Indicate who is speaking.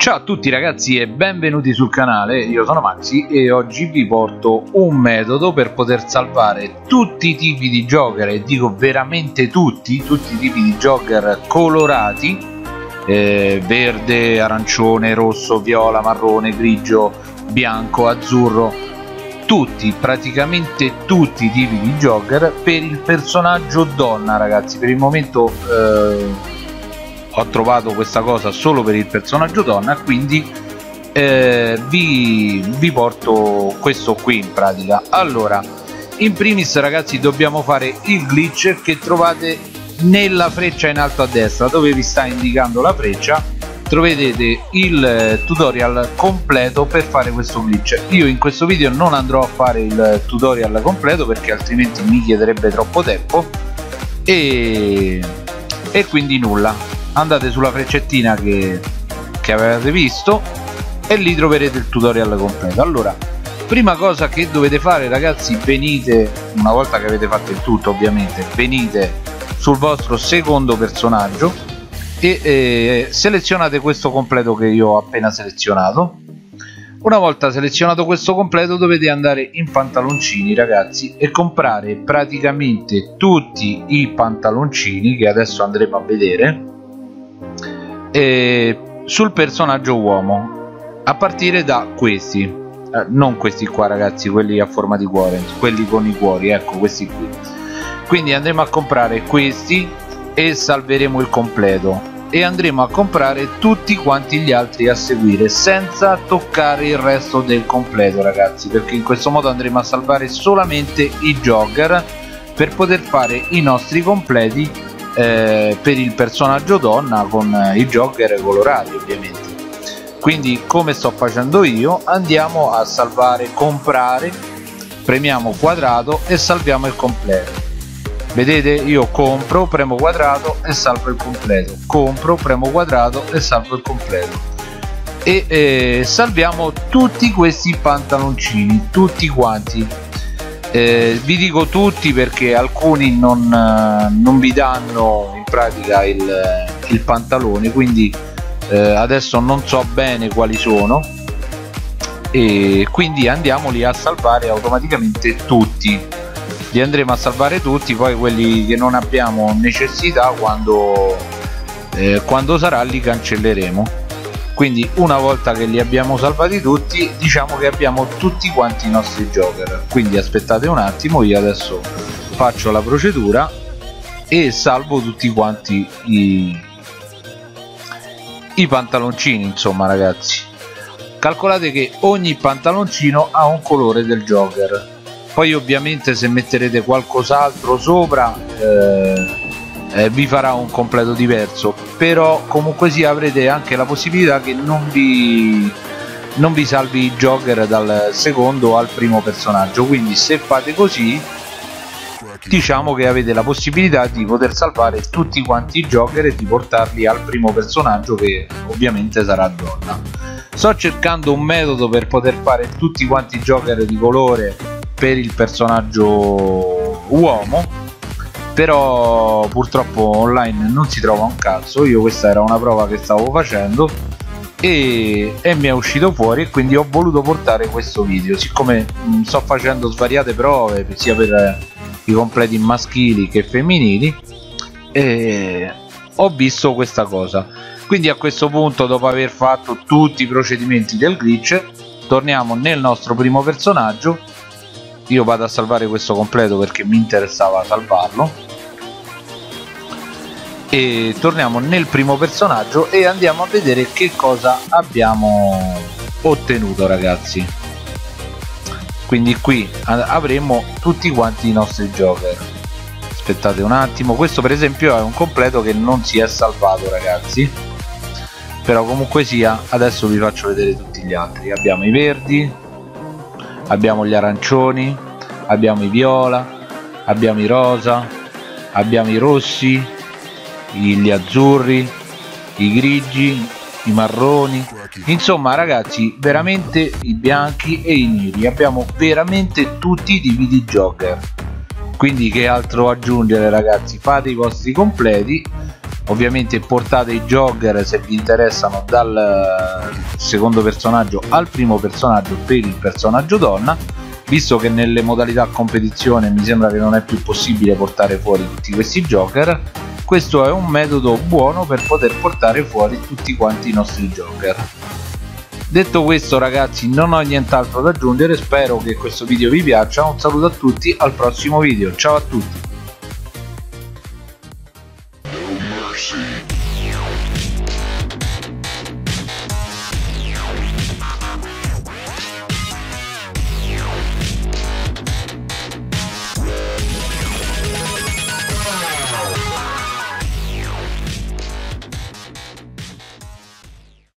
Speaker 1: Ciao a tutti ragazzi e benvenuti sul canale, io sono Maxi e oggi vi porto un metodo per poter salvare tutti i tipi di jogger e dico veramente tutti, tutti i tipi di jogger colorati eh, verde, arancione, rosso, viola, marrone, grigio, bianco, azzurro. Tutti, praticamente tutti i tipi di jogger per il personaggio donna ragazzi. Per il momento eh, ho trovato questa cosa solo per il personaggio donna quindi eh, vi, vi porto questo qui in pratica. Allora in primis ragazzi dobbiamo fare il glitch che trovate nella freccia in alto a destra dove vi sta indicando la freccia. Troverete il tutorial completo per fare questo glitch. Io in questo video non andrò a fare il tutorial completo perché altrimenti mi chiederebbe troppo tempo. E, e quindi nulla andate sulla freccettina che, che avevate visto e lì troverete il tutorial completo. Allora prima cosa che dovete fare ragazzi venite una volta che avete fatto il tutto ovviamente venite sul vostro secondo personaggio e eh, selezionate questo completo che io ho appena selezionato. Una volta selezionato questo completo dovete andare in pantaloncini ragazzi e comprare praticamente tutti i pantaloncini che adesso andremo a vedere eh, sul personaggio uomo a partire da questi. Eh, non questi qua ragazzi quelli a forma di cuore quelli con i cuori ecco questi qui. Quindi andremo a comprare questi e salveremo il completo. E andremo a comprare tutti quanti gli altri a seguire senza toccare il resto del completo ragazzi perché in questo modo andremo a salvare solamente i jogger per poter fare i nostri completi eh, per il personaggio donna con i jogger colorati ovviamente. Quindi come sto facendo io andiamo a salvare comprare premiamo quadrato e salviamo il completo. Vedete? Io compro premo quadrato e salvo il completo. Compro premo quadrato e salvo il completo. E eh, salviamo tutti questi pantaloncini tutti quanti eh, vi dico tutti perché alcuni non, non vi danno in pratica il, il pantalone quindi eh, adesso non so bene quali sono. E quindi andiamoli a salvare automaticamente tutti. Li andremo a salvare tutti poi quelli che non abbiamo necessità quando, eh, quando sarà li cancelleremo quindi una volta che li abbiamo salvati tutti diciamo che abbiamo tutti quanti i nostri joker. Quindi aspettate un attimo io adesso faccio la procedura e salvo tutti quanti i, i pantaloncini insomma ragazzi. Calcolate che ogni pantaloncino ha un colore del joker. Poi ovviamente se metterete qualcos'altro sopra eh, eh, vi farà un completo diverso. Però comunque sia avrete anche la possibilità che non vi non vi salvi i jogger dal secondo al primo personaggio. Quindi se fate così diciamo che avete la possibilità di poter salvare tutti quanti i jogger e di portarli al primo personaggio che ovviamente sarà donna. Sto cercando un metodo per poter fare tutti quanti i jogger di colore per il personaggio uomo però purtroppo online non si trova un cazzo. Io questa era una prova che stavo facendo e, e mi è uscito fuori e quindi ho voluto portare questo video. Siccome mh, mm, sto facendo svariate prove sia per eh, i completi maschili che femminili e ho visto questa cosa. Quindi a questo punto dopo aver fatto tutti i procedimenti del glitch torniamo nel nostro primo personaggio io vado a salvare questo completo perché mi interessava salvarlo. E torniamo nel primo personaggio e andiamo a vedere che cosa abbiamo ottenuto ragazzi. Quindi qui avremo tutti quanti i nostri joker. Aspettate un attimo questo per esempio è un completo che non si è salvato ragazzi. Però comunque sia adesso vi faccio vedere tutti gli altri. Abbiamo i verdi abbiamo gli arancioni abbiamo i viola abbiamo i rosa abbiamo i rossi gli azzurri i grigi i marroni. Insomma ragazzi veramente i bianchi e i neri. Abbiamo veramente tutti i tipi di jogger quindi che altro aggiungere ragazzi? Fate i vostri completi ovviamente portate i jogger se vi interessano dal secondo personaggio al primo personaggio per il personaggio donna. Visto che nelle modalità competizione mi sembra che non è più possibile portare fuori tutti questi joker questo è un metodo buono per poter portare fuori tutti quanti i nostri joker detto questo ragazzi non ho nient'altro da aggiungere. Spero che questo video vi piaccia. Un saluto a tutti al prossimo video. Ciao a tutti